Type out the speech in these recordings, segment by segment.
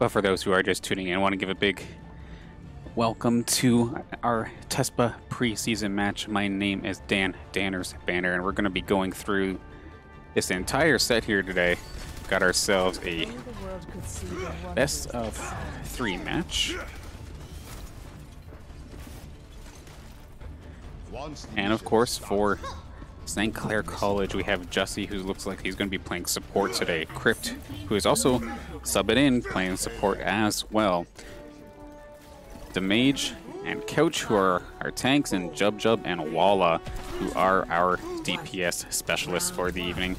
But for those who are just tuning in, I want to give a big welcome to our TESPA preseason match. My name is Dan Danners Banner, and we're going to be going through this entire set here today. Got ourselves a best of three match. And of course, for St. Clair College, we have Jussie, who looks like he's going to be playing support today. Crypt, who is also subbing in, playing support as well. The Mage and Couch, who are our tanks, and Jub Jub and Walla, who are our DPS specialists for the evening.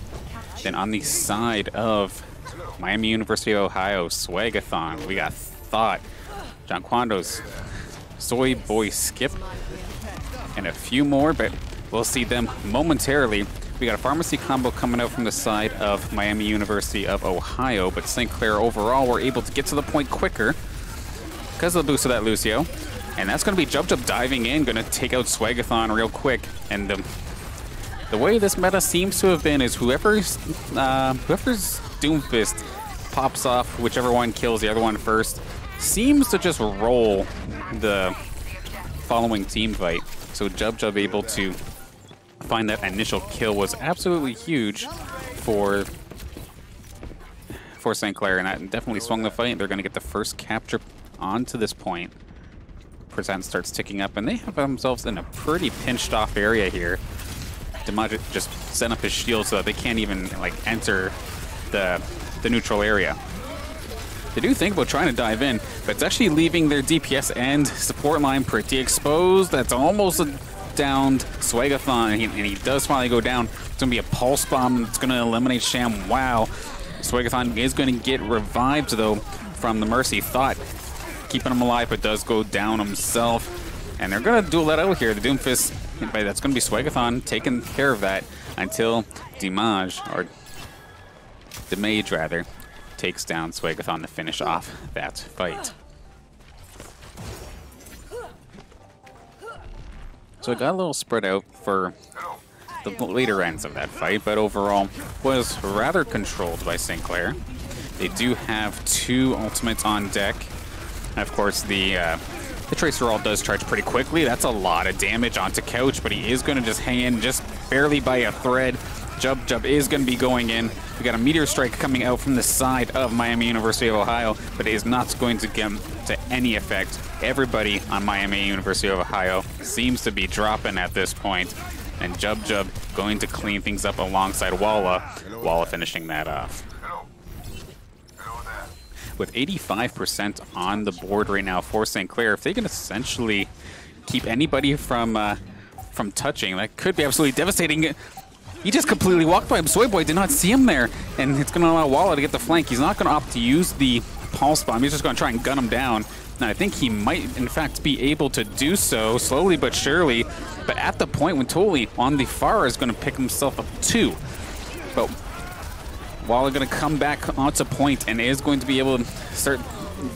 Then on the side of Miami University of Ohio, Swagathon, we got Thought, John Quando's Soy Boy Skip, and a few more, but We'll see them momentarily. We got a Pharmercy combo coming out from the side of Miami University of Ohio, but St. Clair overall were able to get to the point quicker because of the boost of that Lucio. And that's going to be Jub Jub diving in, going to take out Swagathon real quick. And the, the way this meta seems to have been is whoever's, uh, whoever's Doomfist pops off, whichever one kills the other one first, seems to just roll the following team fight. So Jub Jub able to find that initial kill was absolutely huge for for St. Clair, and that definitely swung the fight. They're going to get the first capture onto this point. Present starts ticking up, and they have themselves in a pretty pinched off area here. Dimaj just sent up his shield so that they can't even like enter the the neutral area. They do think about trying to dive in, but it's actually leaving their DPS and support line pretty exposed. That's almost a downed Swagathon, and he, and he does finally go down. It's going to be a Pulse Bomb that's going to eliminate Sham. Wow. Swagathon is going to get revived, though, from the Mercy. Thought keeping him alive, but does go down himself. And they're going to duel that out here. The Doomfist, but that's going to be Swagathon taking care of that until Dimaj, or the Mage, rather, takes down Swagathon to finish off that fight. So it got a little spread out for the later ends of that fight, but overall was rather controlled by St. Clair. They do have two ultimates on deck. Of course, the uh, the Tracer ult does charge pretty quickly. That's a lot of damage onto Couch, but he is going to just hang in just barely by a thread. Jub Jub is going to be going in. We got a Meteor Strike coming out from the side of Miami University of Ohio, but it is not going to get to any effect. Everybody on Miami University of Ohio seems to be dropping at this point, and Jub Jub going to clean things up alongside Walla, Walla finishing that off. With 85% on the board right now for St. Clair, if they can essentially keep anybody from uh, from touching, that could be absolutely devastating. He just completely walked by him. Soy Boy did not see him there, and it's going to allow Walla to get the flank. He's not going to opt to use the pulse bomb. He's just going to try and gun him down. And I think he might, in fact, be able to do so slowly but surely. But at the point when Totally on the far is going to pick himself up too. But Walla going to come back onto point and is going to be able to start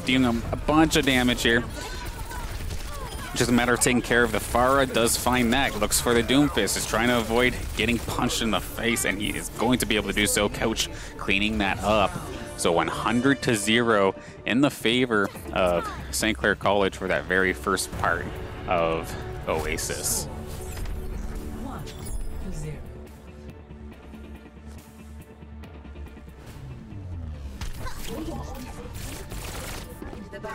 dealing him a bunch of damage here. Just a matter of taking care of the Pharah does find that. Looks for the Doomfist. Is trying to avoid getting punched in the face, and he is going to be able to do so. Couch cleaning that up. So 100 to 0 in the favor of St. Clair College for that very first part of Oasis. Now,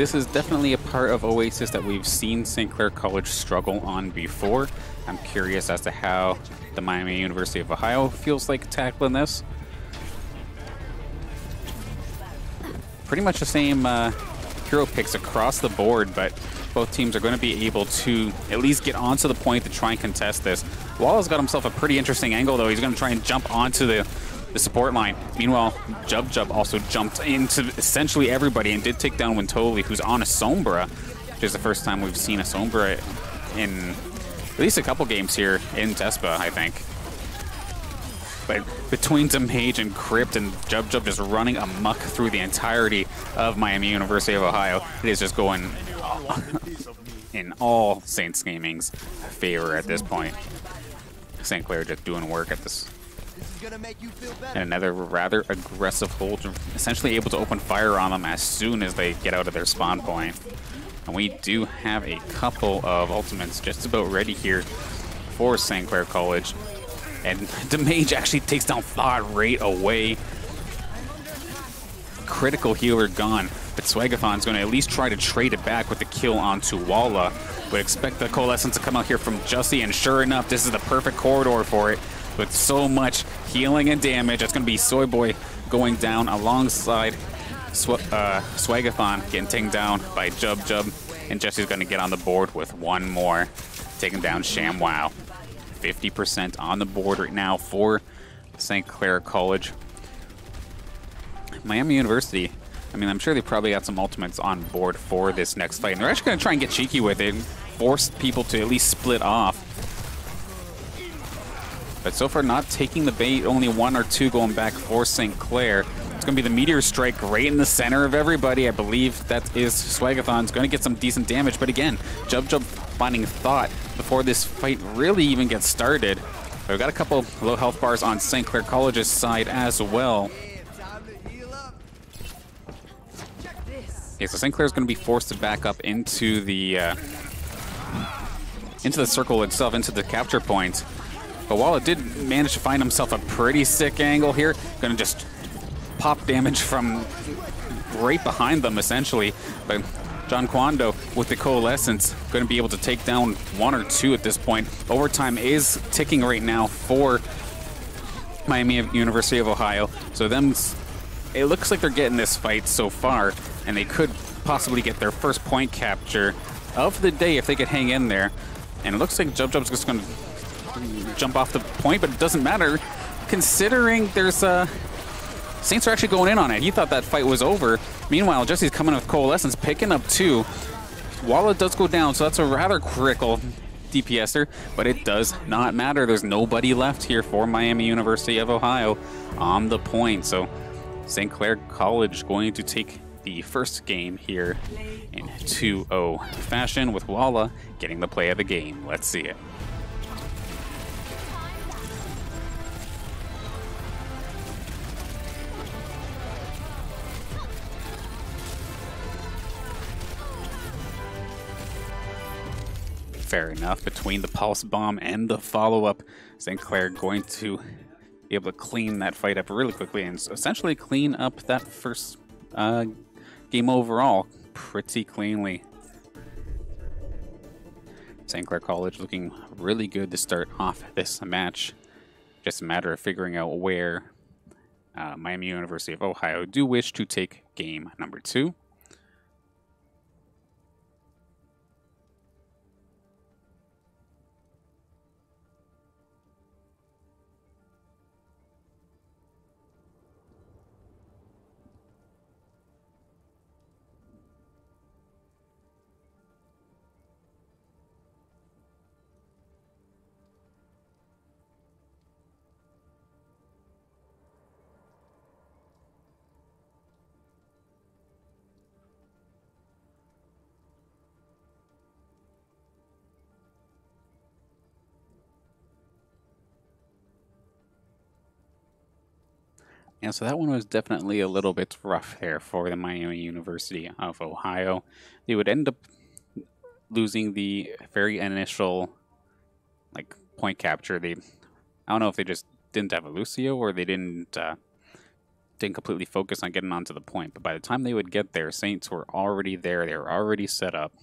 this is definitely a part of Oasis that we've seen St. Clair College struggle on before. I'm curious as to how the Miami University of Ohio feels like tackling this. Pretty much the same uh, hero picks across the board, but both teams are going to be able to at least get onto the point to try and contest this. Walla's got himself a pretty interesting angle, though. He's going to try and jump onto the the support line. Meanwhile, Jub Jub also jumped into essentially everybody and did take down Wintoli, who's on a Sombra, which is the first time we've seen a Sombra in at least a couple games here in Tespa, I think. But between Damage and Crypt and Jub Jub just running amuck through the entirety of Miami University of Ohio, it is just going in all Saints Gaming's favor at this point. St. Clair just doing work at this. And another rather aggressive hold, essentially able to open fire on them as soon as they get out of their spawn point. And we do have a couple of ultimates just about ready here for St. Clair College. And the mage actually takes down Thought right away. Critical healer gone, but Swagathon's going to at least try to trade it back with the kill onto Walla. Would expect the Coalescence to come out here from Jussie, and sure enough, this is the perfect corridor for it. With so much healing and damage, it's going to be Soy Boy going down alongside Sw uh, Swagathon getting taken down by Jub Jub, and Jesse's going to get on the board with one more, taking down ShamWow. 50% on the board right now for St. Clair College. Miami University, I mean, I'm sure they probably got some ultimates on board for this next fight. And they're actually going to try and get cheeky with it and force people to at least split off. But so far, not taking the bait, only one or two going back for St. Clair. It's going to be the Meteor Strike right in the center of everybody. I believe that is Swagathon's going to get some decent damage. But again, Jub Jub finding Thought before this fight really even gets started. We've got a couple low health bars on St. Clair College's side as well. Okay, so St. Clair is going to be forced to back up into the uh, into the circle itself, into the capture point. But while it did manage to find himself a pretty sick angle here, going to just pop damage from right behind them, essentially. But John Kwando with the Coalescence going to be able to take down one or two at this point. Overtime is ticking right now for Miami University of Ohio. So them, it looks like they're getting this fight so far, and they could possibly get their first point capture of the day if they could hang in there. And it looks like Jub Jub's just going to jump off the point, but it doesn't matter considering there's a... Uh, Saints are actually going in on it. He thought that fight was over. Meanwhile, Jesse's coming with Coalescence, picking up two. Walla does go down, so that's a rather critical DPSer, but it does not matter. There's nobody left here for Miami University of Ohio on the point. So St. Clair College going to take the first game here in 2-0 fashion with Walla getting the play of the game. Let's see it. Fair enough. Between the pulse bomb and the follow-up, St. Clair going to be able to clean that fight up really quickly and essentially clean up that first uh, game overall pretty cleanly. St. Clair College looking really good to start off this match. Just a matter of figuring out where uh, Miami University of Ohio do wish to take game number two. Yeah, so that one was definitely a little bit rough there for the Miami University of Ohio. They would end up losing the very initial like point capture. They I don't know if they just didn't have a Lucio or they didn't uh, didn't completely focus on getting onto the point. But by the time they would get there, Saints were already there. They were already set up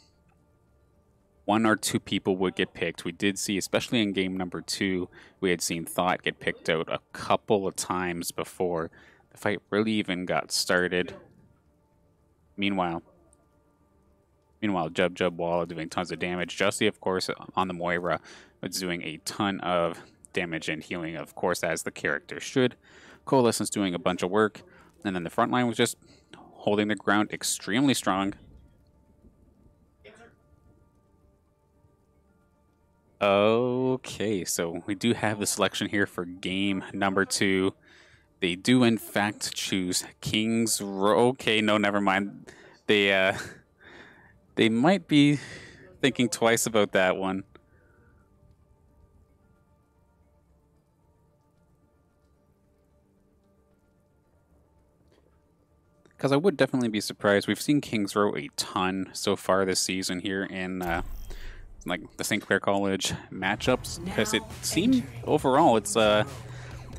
one or two people would get picked. We did see, especially in game number two, we had seen Thought get picked out a couple of times before the fight really even got started. Meanwhile, meanwhile, Jub Jub Walla doing tons of damage. Jussie, of course, on the Moira was doing a ton of damage and healing, of course, as the character should. Coalescence doing a bunch of work, and then the front line was just holding the ground extremely strong. Okay, so we do have the selection here for game number two. They do in fact choose Kings Row. Okay, no, never mind. They uh, they might be thinking twice about that one. Because I would definitely be surprised. We've seen Kings Row a ton so far this season here in uh, like the St. Clair College matchups. Because it seemed overall it's a uh,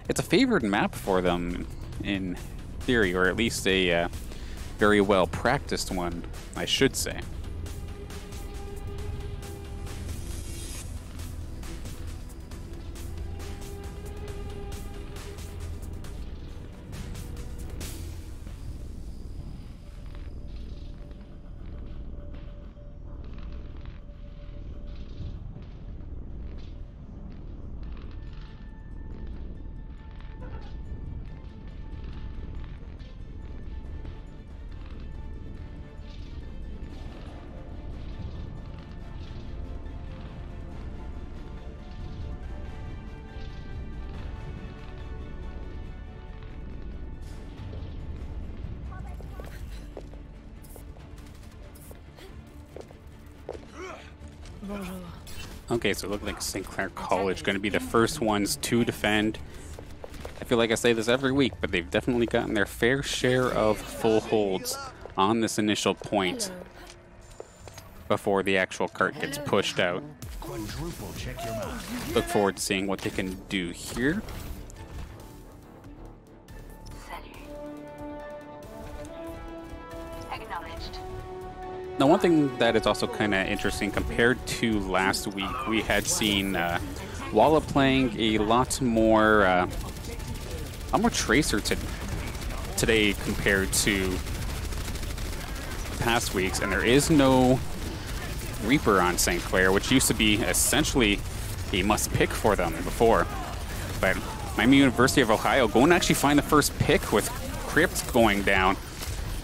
it's a favored map for them in theory, or at least a uh, very well practiced one, I should say. Okay, so it looks like St. Clair College going to be the first ones to defend. I feel like I say this every week, but they've definitely gotten their fair share of full holds on this initial point before the actual cart gets pushed out. Look forward to seeing what they can do here. Now, one thing that is also kind of interesting compared to last week, we had seen uh, Walla playing a lot more, uh, a more Tracer to, today compared to past weeks, and there is no Reaper on St. Clair, which used to be essentially a must-pick for them before. But Miami University of Ohio going to actually find the first pick with Crypt going down.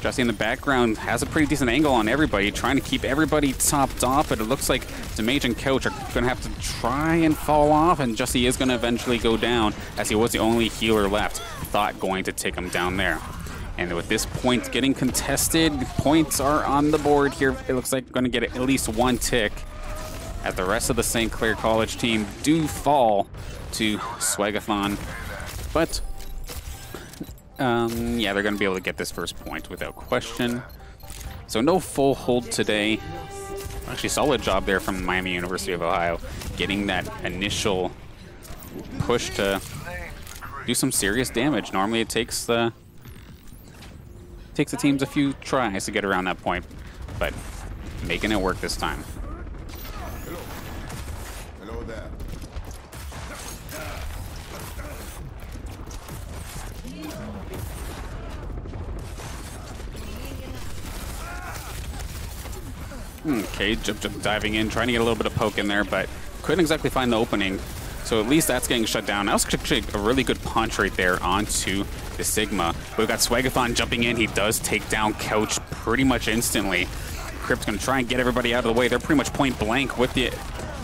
Jesse in the background has a pretty decent angle on everybody, trying to keep everybody topped off, but it looks like Damage and Coach are going to have to try and fall off, and Jesse is going to eventually go down, as he was the only healer left. Thought going to take him down there. And with this point getting contested, points are on the board here. It looks like going to get at least one tick as the rest of the St. Clair College team do fall to Swagathon. But um, yeah, they're going to be able to get this first point without question. So no full hold today. Actually, solid job there from Miami University of Ohio, getting that initial push to do some serious damage. Normally it takes the takes the teams a few tries to get around that point, but making it work this time. Okay, Jump diving in, trying to get a little bit of poke in there, but couldn't exactly find the opening. So at least that's getting shut down. That was actually a really good punch right there onto the Sigma. We've got Swagathon jumping in. He does take down Couch pretty much instantly. Crypt's going to try and get everybody out of the way. They're pretty much point blank with the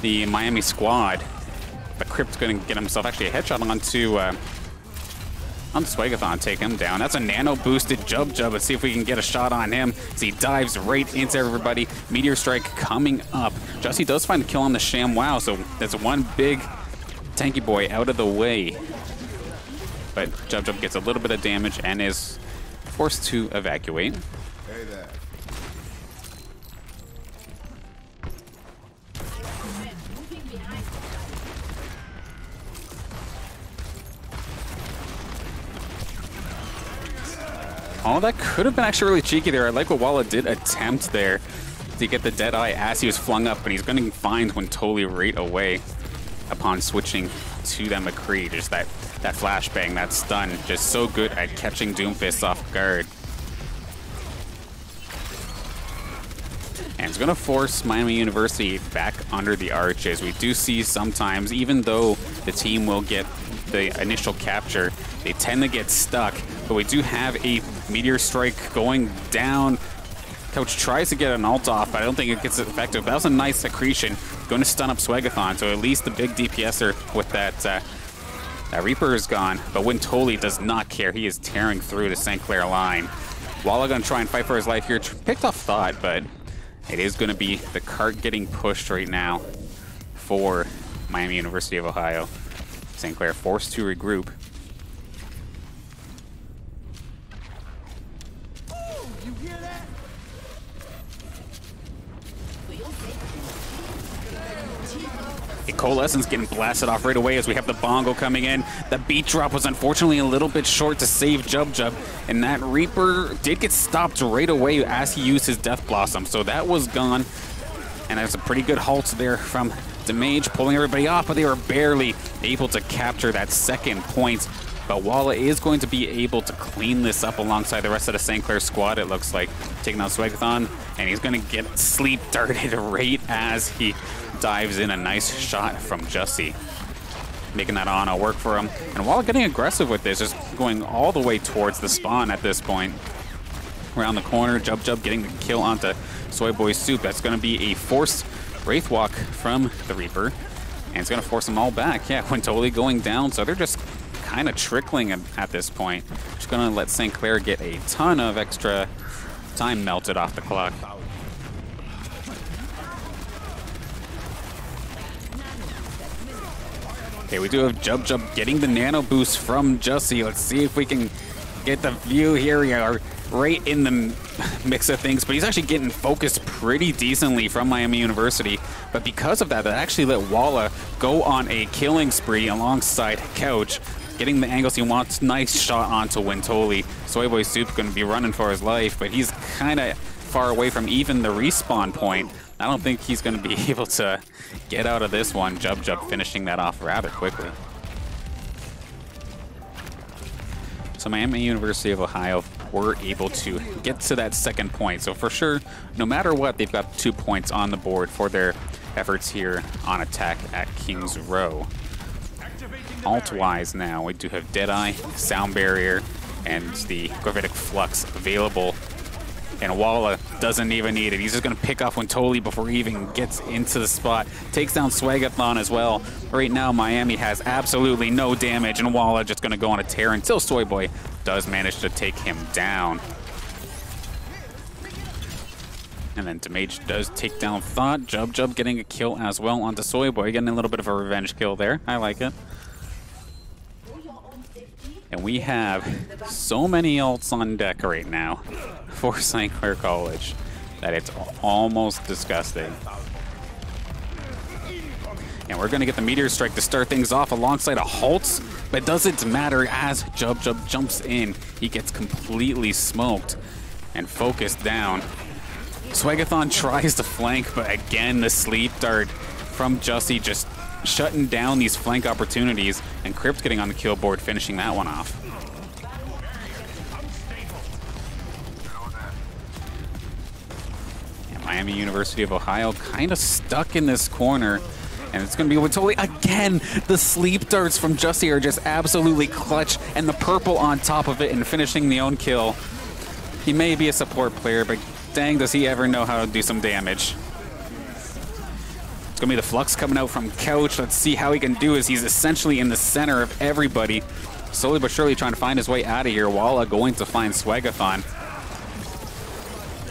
the Miami squad. But Crypt's going to get himself actually a headshot onto uh, on Swagathon, take him down. That's a nano-boosted Jub Jub. Let's see if we can get a shot on him as he dives right into everybody. Meteor Strike coming up. Jesse does find a kill on the Sham Wow, so that's one big tanky boy out of the way. But Jub Jub gets a little bit of damage and is forced to evacuate. Oh, that could have been actually really cheeky there. I like what Walla did attempt there to get the dead eye as he was flung up, but he's going to find when totally right away upon switching to that McCree. Just that, that flashbang, that stun, just so good at catching Doomfist off guard. And it's going to force Miami University back under the arches. We do see sometimes, even though the team will get the initial capture, they tend to get stuck. But we do have a Meteor Strike going down. Coach tries to get an ult off, but I don't think it gets effective. That was a nice accretion. Going to stun up Swagathon, so at least the big DPSer with that uh, that Reaper is gone. But Wintoli does not care. He is tearing through the St. Clair line. Walla gonna try and fight for his life here. Picked off Thought, but it is gonna be the cart getting pushed right now for Miami University of Ohio. St. Clair forced to regroup. Coalescence getting blasted off right away as we have the Bongo coming in. The beat drop was unfortunately a little bit short to save Jub Jub, and that Reaper did get stopped right away as he used his Death Blossom, so that was gone. And that's a pretty good halt there from Damage, pulling everybody off, but they were barely able to capture that second point. But Walla is going to be able to clean this up alongside the rest of the St. Clair squad, it looks like. Taking out Swagathon, and he's going to get sleep darted right as he dives in a nice shot from Jussie. Making that Ana work for him. And while getting aggressive with this, just going all the way towards the spawn at this point. Around the corner, Jub Jub getting the kill onto Soy Boy Soup. That's going to be a forced Wraith Walk from the Reaper. And it's going to force them all back. Yeah, Wintoli going down, so they're just kind of trickling at this point. Just going to let St. Clair get a ton of extra time melted off the clock. Okay, we do have Jub Jub getting the nano boost from Jussie. Let's see if we can get the view here. We are right in the mix of things, but he's actually getting focused pretty decently from Miami University. But because of that, that actually let Walla go on a killing spree alongside Couch, getting the angles he wants. Nice shot onto Wintoli. Soyboy Soup going to be running for his life, but he's kind of far away from even the respawn point. I don't think he's going to be able to get out of this one. Jub Jub finishing that off rather quickly. So Miami University of Ohio were able to get to that second point. So for sure, no matter what, they've got two points on the board for their efforts here on attack at Kings Row. Ult-wise now, we do have Deadeye, Sound Barrier, and the Gravitic Flux available and Walla doesn't even need it. He's just going to pick off Wintoli before he even gets into the spot. Takes down Swagathon as well. Right now, Miami has absolutely no damage, and Walla just going to go on a tear until Soyboy does manage to take him down. And then Damage does take down Thought. Jub Jub getting a kill as well onto Soyboy, getting a little bit of a revenge kill there. I like it. And we have so many ults on deck right now for St. Clair College that it's almost disgusting. And we're going to get the Meteor Strike to start things off alongside a Halt, but it doesn't matter as Jub Jub jumps in. He gets completely smoked and focused down. Swagathon tries to flank, but again, the sleep dart from Jussie just shutting down these flank opportunities, and Crypt getting on the kill board, finishing that one off. And Miami University of Ohio kind of stuck in this corner. And it's going to be totally again. The sleep darts from Jussie are just absolutely clutch, and the purple on top of it and finishing the own kill. He may be a support player, but dang, does he ever know how to do some damage. It's going to be the Flux coming out from Couch. Let's see how he can do as he's essentially in the center of everybody. Slowly but surely trying to find his way out of here. Walla going to find Swagathon.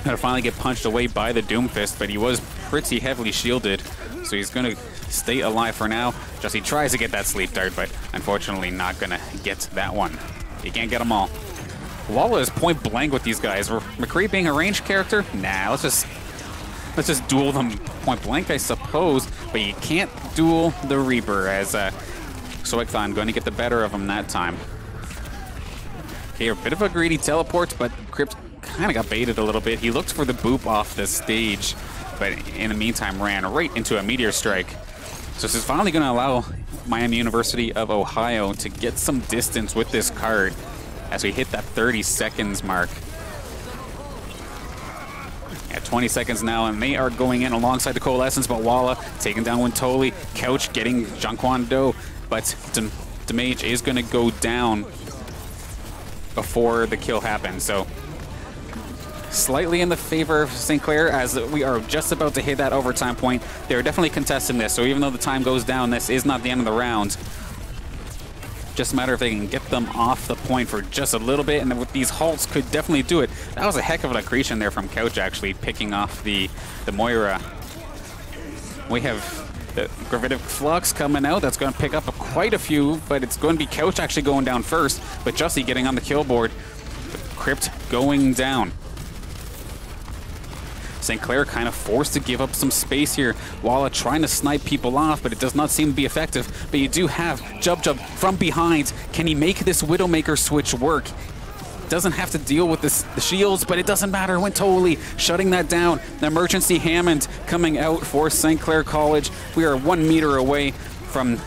Gonna finally get punched away by the Doomfist, but he was pretty heavily shielded. So he's gonna stay alive for now. Jussie tries to get that sleep dart, but unfortunately not gonna get that one. He can't get them all. Walla is point blank with these guys. McCree being a ranged character? Nah, let's just let's just duel them point blank, I suppose. But you can't duel the Reaper as uh, Swagathon going to get the better of him that time. Okay, a bit of a greedy teleport, but Crypt kind of got baited a little bit. He looked for the boop off the stage, but in the meantime ran right into a Meteor Strike. So this is finally going to allow Miami University of Ohio to get some distance with this card as we hit that 30 seconds mark. At 20 seconds now, and they are going in alongside the Coalescence, but Walla taking down Wintoli, Couch getting Jean Do, but Damage is going to go down before the kill happens, So slightly in the favor of St. Clair as we are just about to hit that overtime point. They're definitely contesting this, so even though the time goes down, this is not the end of the round. Just a matter if they can get them off the point for just a little bit, and with these halts could definitely do it. That was a heck of an accretion there from Couch, actually, picking off the, the Moira. We have the Gravitic Flux coming out. That's going to pick up quite a few, but it's going to be Couch actually going down first, but Jussie getting on the kill board. Crypt going down. St. Clair kind of forced to give up some space here. Walla uh, trying to snipe people off, but it does not seem to be effective. But you do have Jub Jub from behind. Can he make this Widowmaker switch work? Doesn't have to deal with this, the shields, but it doesn't matter. Went totally shutting that down. Emergency Hammond coming out for St. Clair College. We are one meter away from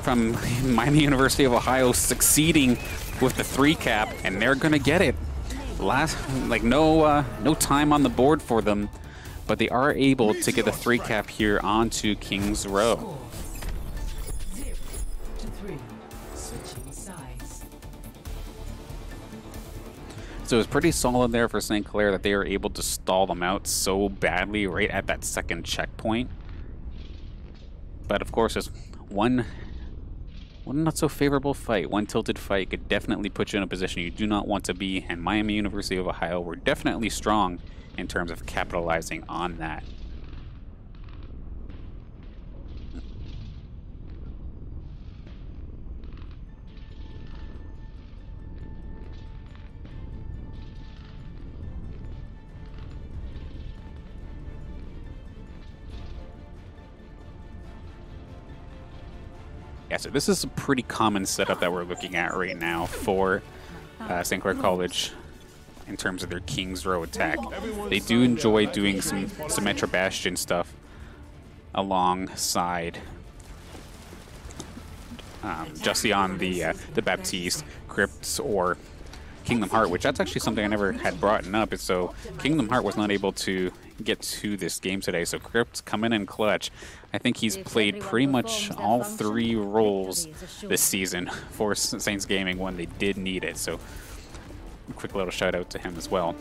from Miami University of Ohio succeeding with the three cap, and they're gonna get it last like no uh, no time on the board for them, but they are able to get the three cap here onto Kings Row. So it's pretty solid there for St. Clair that they were able to stall them out so badly right at that second checkpoint. But of course, there's one one not so favorable fight, one tilted fight could definitely put you in a position you do not want to be, and Miami University of Ohio were definitely strong in terms of capitalizing on that. This is a pretty common setup that we're looking at right now for uh, St. Clair College in terms of their King's Row attack. They do enjoy doing some Symmetra Bastion stuff alongside um, Jussie on the, uh, the Baptiste, Crypts, or Kingdom Heart, which that's actually something I never had brought up. So Kingdom Heart was not able to get to this game today. So Crypt coming in clutch. I think he's played pretty much all three roles this season for Saints Gaming when they did need it. So quick little shout out to him as well.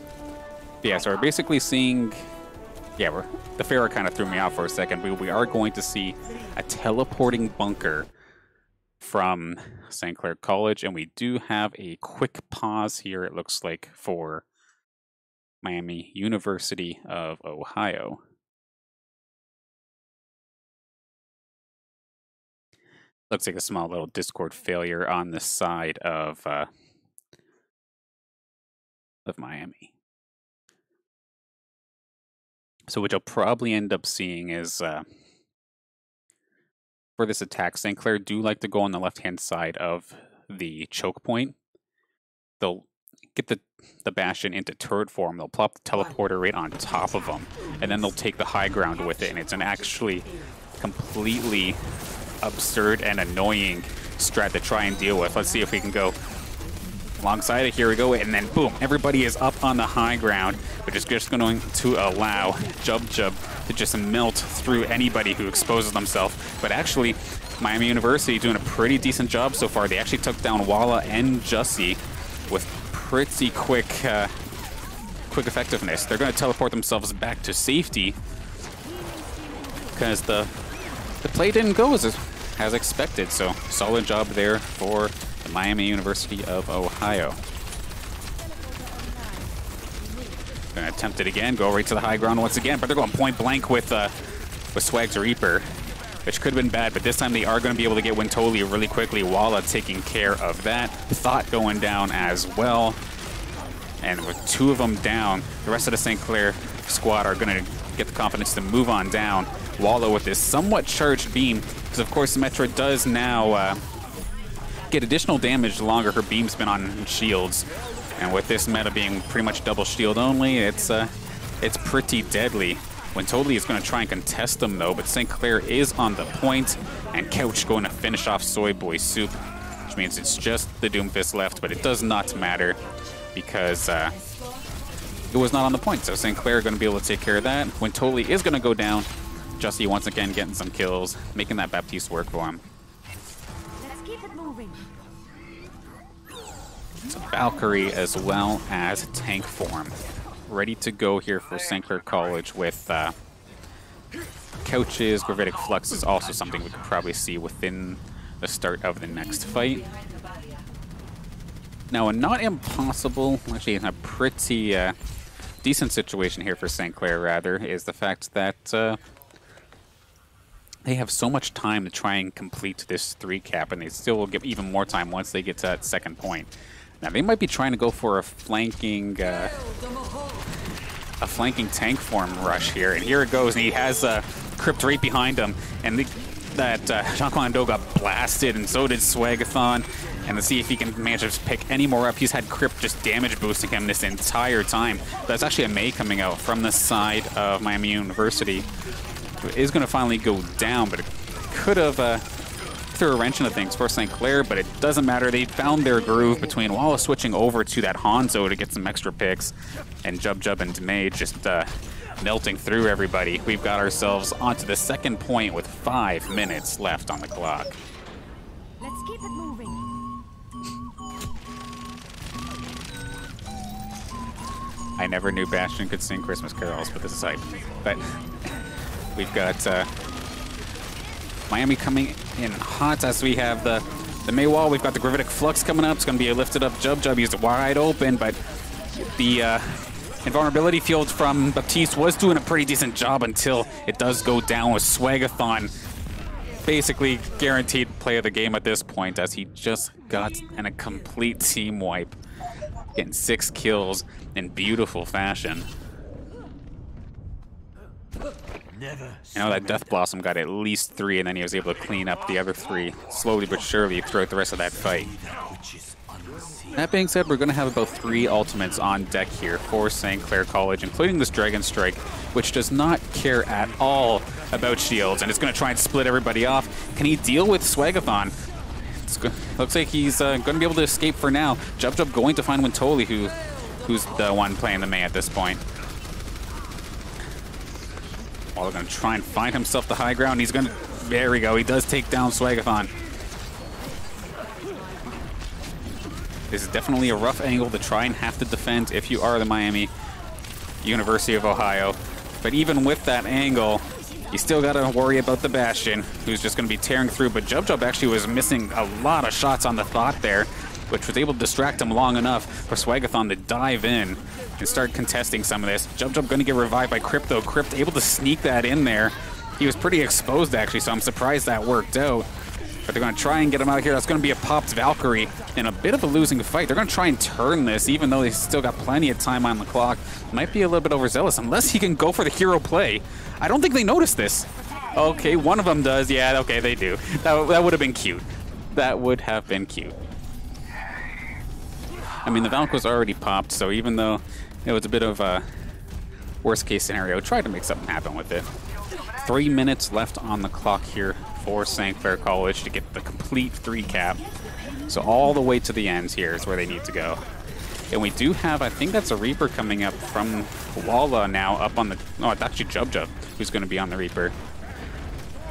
Yeah, so we're basically seeing yeah, we're, the Pharah kind of threw me off for a second, but we are going to see a teleporting bunker from St. Clair College, and we do have a quick pause here, it looks like, for Miami University of Ohio. Looks like a small little Discord failure on the side of uh, of Miami. So what you'll probably end up seeing is uh, for this attack, St. Clair do like to go on the left-hand side of the choke point. They'll get the, the Bastion into turret form, they'll plop the teleporter right on top of them, and then they'll take the high ground with it, and it's an actually completely absurd and annoying strat to try and deal with. Let's see if we can go alongside it. Here we go, and then boom, everybody is up on the high ground, which is just going to allow Jub Jub to just melt through anybody who exposes themselves. But actually, Miami University doing a pretty decent job so far. They actually took down Walla and Jussie with pretty quick, uh, quick effectiveness. They're going to teleport themselves back to safety because the the play didn't go as as expected. So solid job there for the Miami University of Ohio. Gonna attempt it again, go right to the high ground once again, but they're going point blank with uh, with Swags Reaper, which could have been bad, but this time they are going to be able to get Wintoli really quickly. Walla taking care of that. Thought going down as well. And with two of them down, the rest of the St. Clair squad are going to get the confidence to move on down. Walla with this somewhat charged beam, because of course Symmetra does now uh, get additional damage the longer her beam's been on shields. And with this meta being pretty much double shield only, it's uh, it's pretty deadly. Wintoli is going to try and contest them though, but St. Clair is on the point, and Couch going to finish off Soy Boy Soup, which means it's just the Doomfist left, but it does not matter because uh, it was not on the point. So St. Clair going to be able to take care of that. Wintoli is going to go down. Jussie once again getting some kills, making that Baptiste work for him. Valkyrie as well as tank form. Ready to go here for St. Clair College with uh, couches. Gravitic Flux is also something we could probably see within the start of the next fight. Now, a not impossible, actually in a pretty uh, decent situation here for St. Clair, rather, is the fact that uh, they have so much time to try and complete this three cap, and they still will give even more time once they get to that second point. Now, they might be trying to go for a flanking... Uh, a flanking tank form rush here, and here it goes, and he has uh, Crypt right behind him, and the, that uh, Jean-Claude got blasted, and so did Swagathon, and let's see if he can manage to pick any more up. He's had Crypt just damage boosting him this entire time. That's actually a Mei coming out from the side of Miami University. It is going to finally go down, but it could have uh, threw a wrench into things for St. Clair, but it doesn't matter. They found their groove between Wallace switching over to that Hanzo to get some extra picks, and Jub Jub and Demay just uh, melting through everybody. We've got ourselves onto the second point with five minutes left on the clock. Let's keep it moving. I never knew Bastion could sing Christmas carols, but this is hype. But we've got uh, Miami coming in hot as we have the the Mei wall. We've got the Gravitic Flux coming up. It's going to be a lifted up Jub Jub. He's wide open, but the uh, invulnerability field from Baptiste was doing a pretty decent job until it does go down with Swagathon. Basically guaranteed play of the game at this point as he just got in a complete team wipe. Getting six kills in beautiful fashion. You know, that Death Blossom got at least three, and then he was able to clean up the other three slowly but surely throughout the rest of that fight. That being said, we're going to have about three ultimates on deck here for St. Clair College, including this Dragon Strike, which does not care at all about shields, and it's going to try and split everybody off. Can he deal with Swagathon? looks like he's uh, going to be able to escape for now. Jub Jub going to find Wintoli, who, who's the one playing the Mei at this point. Waller going to try and find himself the high ground. He's going to... There we go. He does take down Swagathon. This is definitely a rough angle to try and have to defend if you are the Miami University of Ohio. But even with that angle, you still got to worry about the Bastion, who's just going to be tearing through. But Jub Jub actually was missing a lot of shots on the Thought there, which was able to distract him long enough for Swagathon to dive in and start contesting some of this. Jump Jub going to get revived by Crypto. Crypt able to sneak that in there. He was pretty exposed, actually, so I'm surprised that worked out. But they're going to try and get him out of here. That's going to be a popped Valkyrie in a bit of a losing fight. They're going to try and turn this, even though they still got plenty of time on the clock. Might be a little bit overzealous, unless he can go for the hero play. I don't think they noticed this. Okay, one of them does. Yeah, okay, they do. That, that would have been cute. That would have been cute. I mean, the Valk was already popped, so even though it was a bit of a worst case scenario. Try to make something happen with it. Three minutes left on the clock here for St. Clair College to get the complete three cap. So all the way to the ends here is where they need to go. And we do have, I think that's a Reaper coming up from Walla now up on the, no, it's actually Jub Jub who's going to be on the Reaper.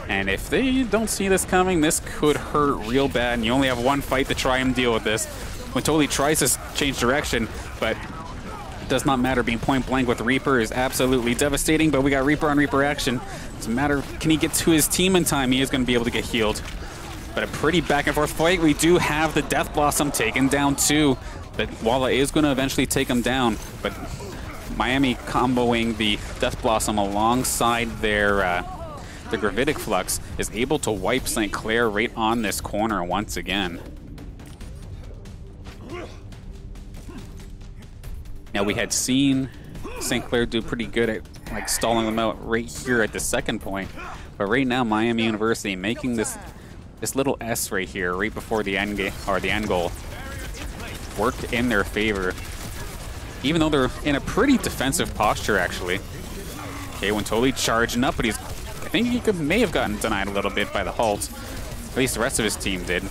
And if they don't see this coming, this could hurt real bad. And you only have one fight to try and deal with this. When totally tries to change direction, but does not matter. Being point blank with Reaper is absolutely devastating, but we got Reaper on Reaper action. Doesn't matter, can he get to his team in time? He is going to be able to get healed. But a pretty back and forth fight. We do have the Death Blossom taken down too. But Walla is going to eventually take him down. But Miami comboing the Death Blossom alongside their uh, the Gravitic Flux is able to wipe St. Clair right on this corner once again. Now we had seen St. Clair do pretty good at like stalling them out right here at the second point, but right now Miami University making this this little S right here, right before the end game or the end goal, worked in their favor. Even though they're in a pretty defensive posture, actually. Okay, when totally charging up, but he's I think he could, may have gotten denied a little bit by the halt. At least the rest of his team did.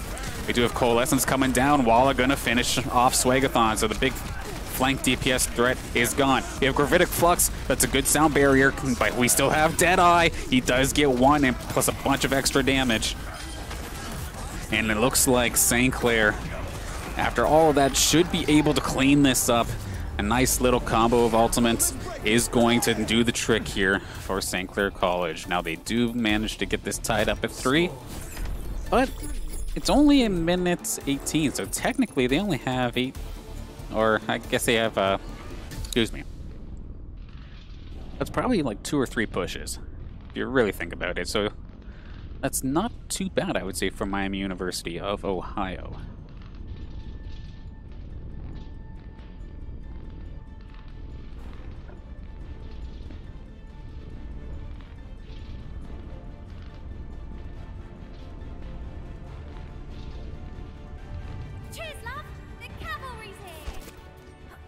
We do have Coalescence coming down. Walla gonna finish off Swagathon, so the big flank DPS threat is gone. We have Gravitic Flux, that's a good sound barrier, but we still have Deadeye. He does get one and plus a bunch of extra damage. And it looks like St. Clair after all of that, should be able to clean this up. A nice little combo of ultimates is going to do the trick here for St. Clair College. Now they do manage to get this tied up at three, but it's only in minute 18, so technically they only have eight, or I guess they have, uh, excuse me. That's probably like two or three pushes, if you really think about it. So that's not too bad, I would say, for Miami University of Ohio.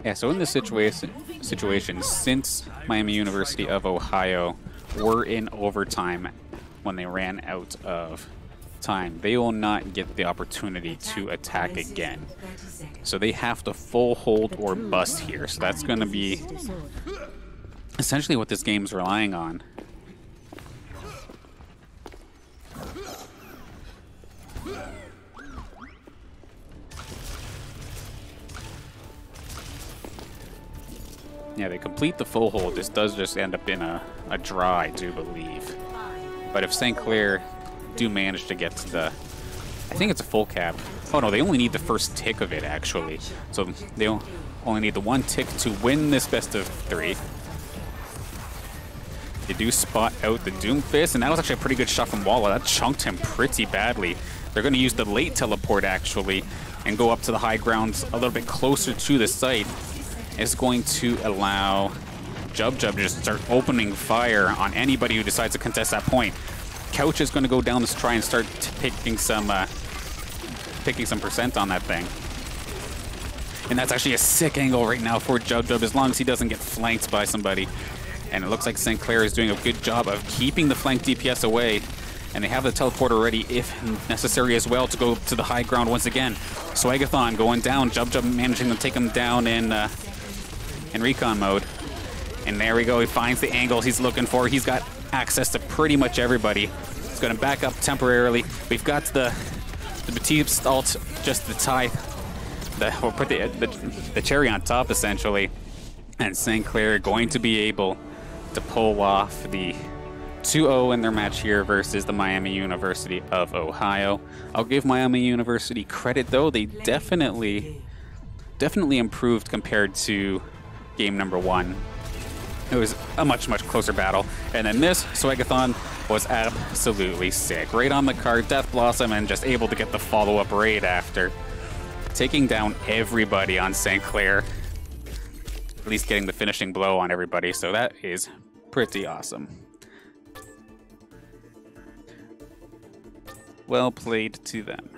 Yeah, so in this situation, situation, since Miami University of Ohio were in overtime when they ran out of time, they will not get the opportunity to attack again. So they have to full hold or bust here. So that's going to be essentially what this game's relying on. Yeah, they complete the full hold. This does just end up in a, a draw, I do believe. But if St. Clair do manage to get to the... I think it's a full cap. Oh no, they only need the first tick of it, actually. So they only need the one tick to win this best of three. They do spot out the Doomfist, and that was actually a pretty good shot from Walla. That chunked him pretty badly. They're going to use the late teleport, actually, and go up to the high grounds a little bit closer to the site. It's going to allow Jub Jub to just start opening fire on anybody who decides to contest that point. Couch is going to go down this try and start picking some uh, picking some percent on that thing. And that's actually a sick angle right now for Jub Jub as long as he doesn't get flanked by somebody. And it looks like St. Clair is doing a good job of keeping the flank DPS away. And they have the teleporter ready, if necessary as well, to go to the high ground once again. Swagathon going down, Jub Jub managing to take him down in, uh, in recon mode. And there we go, he finds the angle he's looking for. He's got access to pretty much everybody. He's going to back up temporarily. We've got the, the Baptiste ult just to tie, the, or put the, the, the cherry on top, essentially. And St. Clair going to be able to pull off the 2-0 in their match here versus the Miami University of Ohio. I'll give Miami University credit though; they definitely, definitely improved compared to game number one. It was a much, much closer battle. And then this Swagathon was absolutely sick. Right on the card, Death Blossom, and just able to get the follow-up raid after. Taking down everybody on St. Clair. At least getting the finishing blow on everybody, so that is pretty awesome. Well played to them.